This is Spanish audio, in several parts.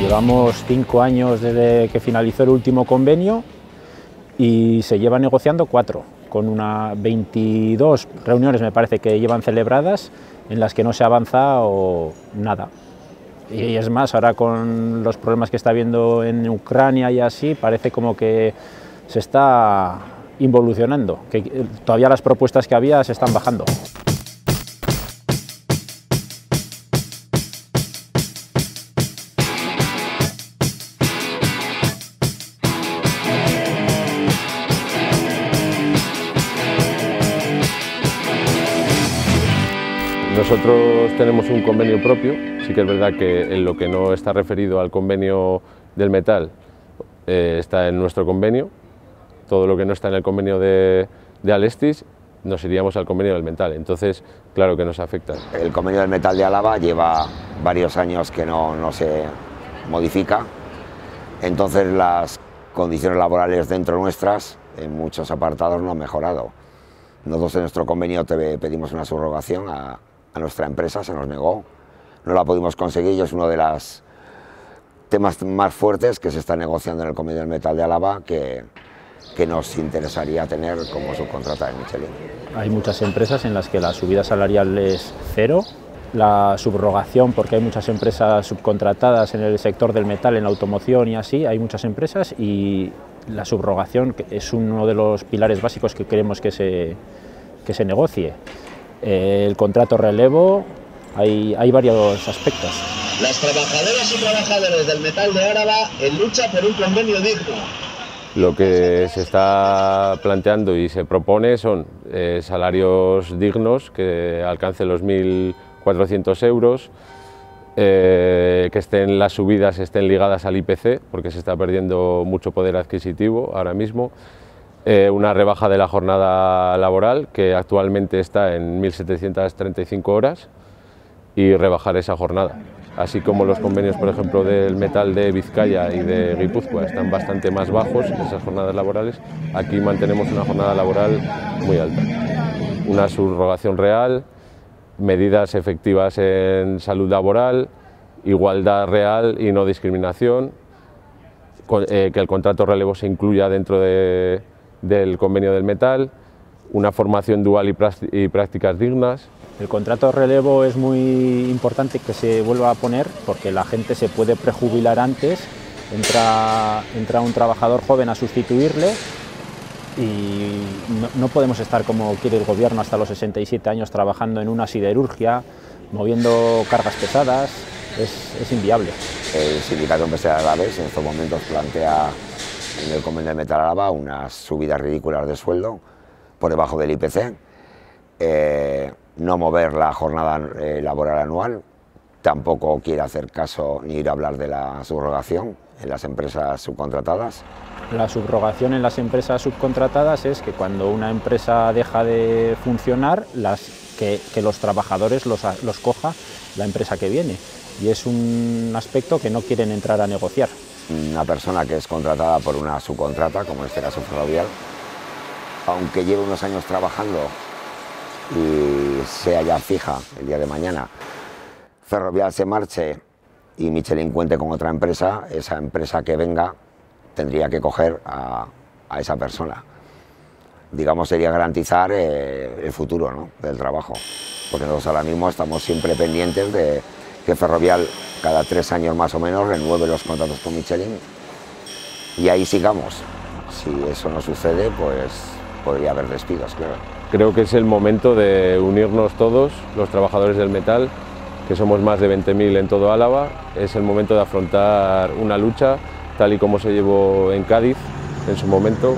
Llevamos cinco años desde que finalizó el último convenio y se lleva negociando cuatro, con una 22 reuniones me parece que llevan celebradas en las que no se ha avanzado nada. Y es más, ahora con los problemas que está habiendo en Ucrania y así, parece como que se está involucionando, que todavía las propuestas que había se están bajando. Nosotros tenemos un convenio propio, sí que es verdad que en lo que no está referido al convenio del metal eh, está en nuestro convenio, todo lo que no está en el convenio de, Alestis nos iríamos al convenio del metal, entonces claro que nos afecta. El convenio del metal de Álava lleva varios años que no, no se modifica, entonces las condiciones laborales dentro nuestras en muchos apartados no han mejorado. Nosotros en nuestro convenio te pedimos una subrogación a, a nuestra empresa, se nos negó, no la pudimos conseguir y es uno de los temas más fuertes que se está negociando en el Convenio del Metal de Álava que, que nos interesaría tener como subcontrata de Michelin. Hay muchas empresas en las que la subida salarial es cero, la subrogación, porque hay muchas empresas subcontratadas en el sector del metal, en la automoción y así, hay muchas empresas y la subrogación es uno de los pilares básicos que queremos que se, que se negocie. Eh, el contrato relevo, hay, hay varios aspectos. Las trabajadoras y trabajadores del metal de Áraba en lucha por un convenio digno. Lo que se está planteando y se propone son eh, salarios dignos que alcancen los 1.400 euros, eh, que estén las subidas estén ligadas al IPC, porque se está perdiendo mucho poder adquisitivo ahora mismo, eh, una rebaja de la jornada laboral que actualmente está en 1.735 horas y rebajar esa jornada. Así como los convenios, por ejemplo, del metal de Vizcaya y de Guipúzcoa están bastante más bajos, esas jornadas laborales, aquí mantenemos una jornada laboral muy alta. Una subrogación real, medidas efectivas en salud laboral, igualdad real y no discriminación, eh, que el contrato relevo se incluya dentro de, del convenio del metal, una formación dual y, prácticas dignas. El contrato relevo es muy importante que se vuelva a poner porque la gente se puede prejubilar antes, entra, entra un trabajador joven a sustituirle y no, podemos estar como quiere el gobierno hasta los 67 años trabajando en una siderurgia, moviendo cargas pesadas, es, es inviable. El sindicato empresarial Aves en estos momentos plantea en el convenio de Metal Álava unas subidas ridículas de sueldo por debajo del IPC, eh, no mover la jornada eh, laboral anual, tampoco quiere hacer caso ni ir a hablar de la subrogación en las empresas subcontratadas. La subrogación en las empresas subcontratadas es que cuando una empresa deja de funcionar, las, que, los trabajadores los, los coja la empresa que viene. Y es un aspecto que no quieren entrar a negociar una persona que es contratada por una subcontrata, como en este caso Ferrovial, aunque lleve unos años trabajando y sea ya fija el día de mañana, Ferrovial se marche y Michelin cuente con otra empresa, esa empresa que venga tendría que coger a, esa persona. Digamos, sería garantizar eh, el futuro del trabajo, porque nosotros ahora mismo estamos siempre pendientes de que Ferrovial cada tres años más o menos renueve los contratos con Michelin y ahí sigamos. Si eso no sucede, pues podría haber despidos, claro. Creo que es el momento de unirnos todos, los trabajadores del metal, que somos más de 20.000 en todo Álava. Es el momento de afrontar una lucha tal y como se llevó en Cádiz en su momento,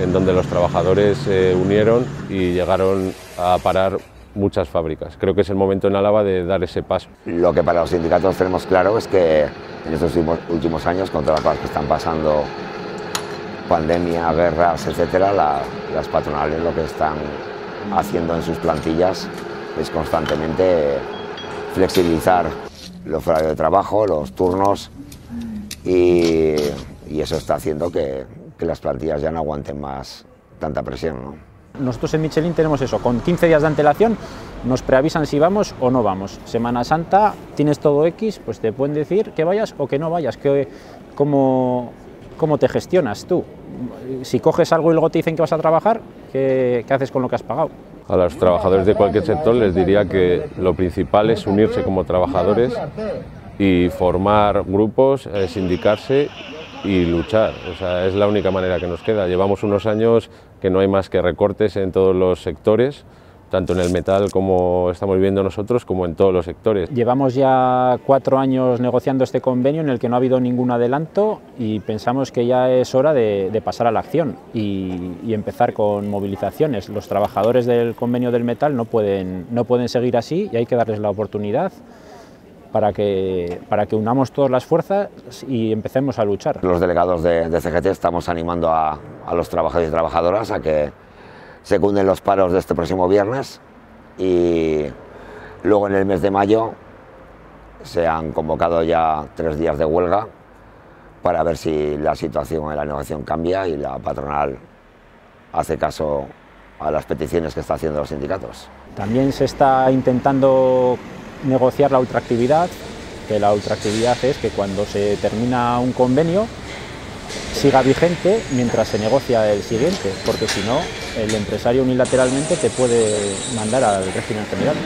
en donde los trabajadores se unieron y llegaron a parar muchas fábricas. Creo que es el momento en Álava de dar ese paso. Lo que para los sindicatos tenemos claro es que en estos últimos años, con todas las cosas que están pasando, pandemia, guerras, etcétera, las patronales lo que están haciendo en sus plantillas es constantemente flexibilizar los horarios de trabajo, los turnos y, eso está haciendo que, las plantillas ya no aguanten más tanta presión. Nosotros en Michelin tenemos eso, con 15 días de antelación nos preavisan si vamos o no vamos. Semana Santa tienes todo X, pues te pueden decir que vayas o que no vayas, que, cómo, cómo te gestionas tú. Si coges algo y luego te dicen que vas a trabajar, ¿qué, qué haces con lo que has pagado? A los trabajadores de cualquier sector les diría que lo principal es unirse como trabajadores y formar grupos, eh, sindicarse y luchar. O sea, es la única manera que nos queda. Llevamos unos años que no hay más que recortes en todos los sectores tanto en el metal como estamos viviendo nosotros, como en todos los sectores. Llevamos ya cuatro años negociando este convenio en el que no ha habido ningún adelanto y pensamos que ya es hora de, pasar a la acción y, y, empezar con movilizaciones. Los trabajadores del convenio del metal no pueden, no pueden seguir así y hay que darles la oportunidad para que, para que unamos todas las fuerzas y empecemos a luchar. Los delegados de, de CGT estamos animando a, a los trabajadores y trabajadoras a que se cunden los paros de este próximo viernes y luego en el mes de mayo se han convocado ya tres días de huelga para ver si la situación en la negociación cambia y la patronal hace caso a las peticiones que están haciendo los sindicatos. También se está intentando negociar la ultraactividad, que la ultraactividad es que cuando se termina un convenio siga vigente mientras se negocia el siguiente, porque si no, el empresario unilateralmente te puede mandar al régimen general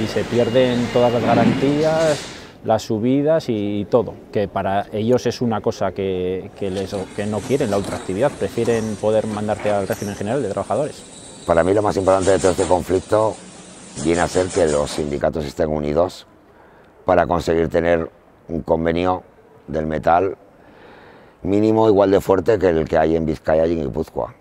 y se pierden todas las garantías, las subidas y todo, que para ellos es una cosa que, que, les, que no quieren, la ultraactividad, prefieren poder mandarte al régimen general de trabajadores. Para mí lo más importante de todo este conflicto viene a ser que los sindicatos estén unidos para conseguir tener un convenio del metal mínimo igual de fuerte que el que hay en Vizcaya y en Guipúzcoa.